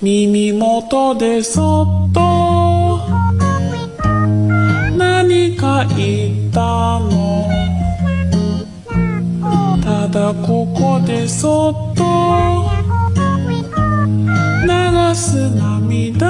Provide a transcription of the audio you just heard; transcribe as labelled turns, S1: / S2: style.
S1: 耳元でそっと何か言ったの。ただここでそっと流す涙。